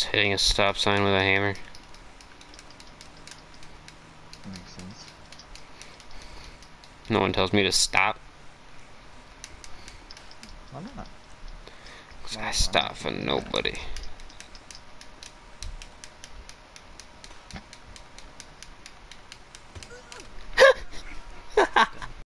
Just hitting a stop sign with a hammer. Makes sense. No one tells me to stop. Why not? 'cause I stop for nobody.